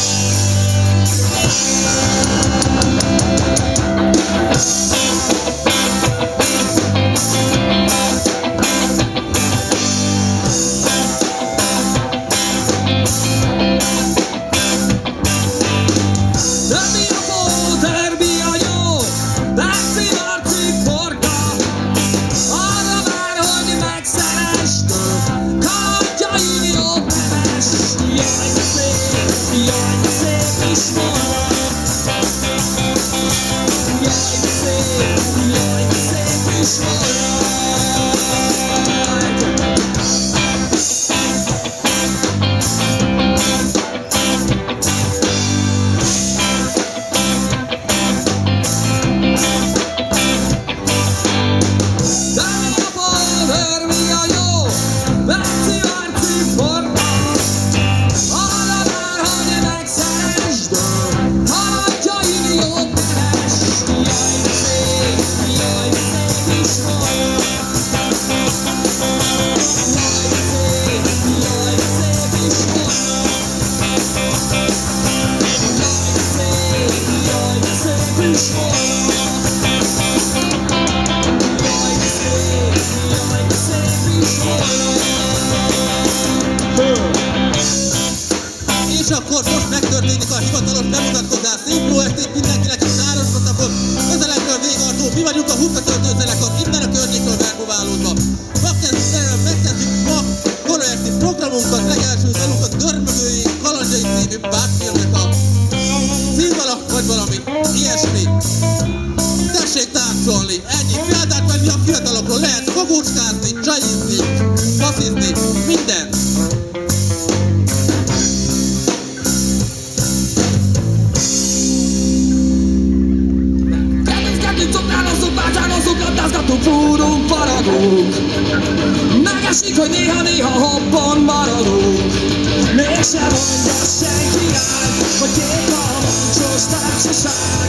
Peace. És akkor most megtörténik a hivatalos bemutatkozás. Szimpro estét mindenkinek és ároskodtakot. Közelekről végartó, mi vagyunk a Hukka Töltő Zenekar, innen a környékről verbuválódva. Megkezdjük, megkezdjük ma koreaktív programunkat, legelső dalunkat Görmögői Kalandjai című bábfilmnek a színvala, vagy valami ilyesmi. Tessék táncolni, ennyi. Példát venni a fiatalokról, lehet fogócskázni, csajizni, labdázgatunk, fúrunk, paradunk Megesik, hogy néha-néha hobban maradunk. Mégse mondja senki ránk, hogy két a mancsos társaság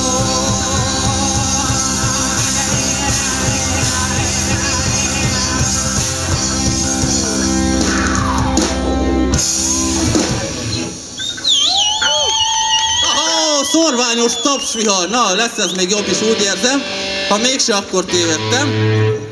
szorványos tapsvihar. Na, lesz ez még jobb is, úgy érzem. Ha mégse, akkor tévedtem.